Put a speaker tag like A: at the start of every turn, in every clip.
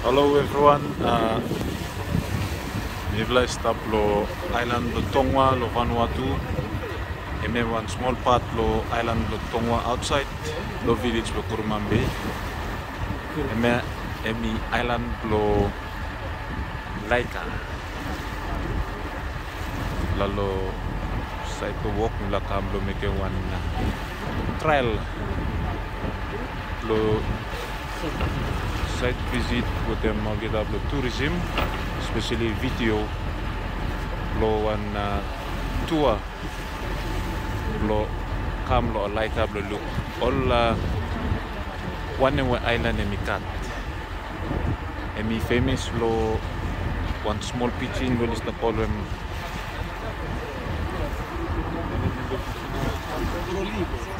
A: Hello everyone. Uh, Nivla lo island lo Tongoa lo Vanuatu. Eme one small part lo island lo Tongoa outside lo village lo Kurumambe. Eme emi island lo Laika. Lalo side to walk nila kam lo make one uh, trail lo site visit with them magita tourism especially video lo one uh, tour lo kam lo light up lo look all uh, one island emi kat emi famous lo one small pitching lo list na column Corolico.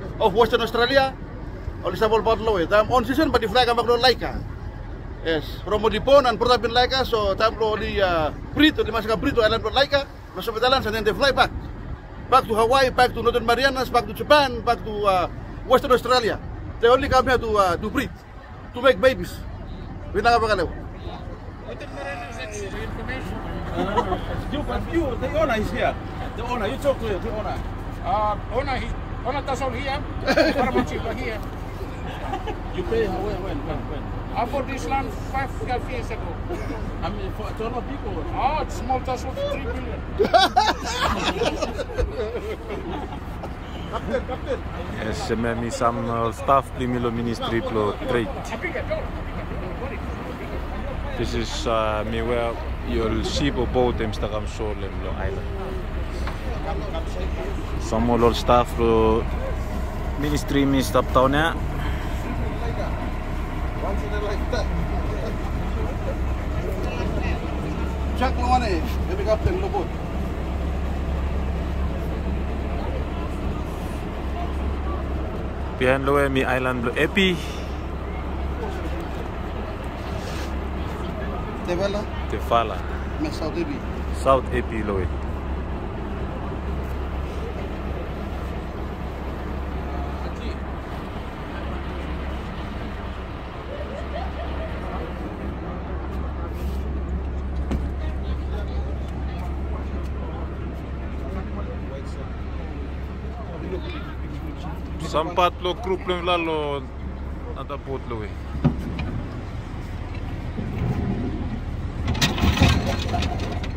B: of Western Australia. Oli sa ball bottle eh. Tam on season but the flag ang maglo laika. Yes, from Modipon and Port bin laika so tam lo di uh, breed di masaka breed to island laika. Lo sa betalan and then they fly back. Back to Hawaii, back to Northern Marianas, back to Japan, back to uh, Western Australia. They only come here to uh, to breed, to make babies. Wala ka ba kalaw?
C: You, but you, the owner is here. The owner, you talk to the owner.
D: Uh, owner, he, owner does all here. Paramount cheaper here.
C: You pay her when, when, when, when?
D: I bought this land five, five years ago.
C: I mean, for a ton of people.
D: Oh, it's small tax of three billion.
A: Yes, emi some uh, staff plimilo ministry plo trade. This is uh, me where Your ship or boat em στα Γαμσόλ em Island? Some all staff pro ministry ni staff tahunnya.
B: Once in a lifetime. Jack Mawane, boat. captain
A: lo Behind Island Blue Epi. Tefala. Tefala.
B: Mais South Epi.
A: South Epi la woy. Sam pat lo krup lo vla lo pot lo we. はい。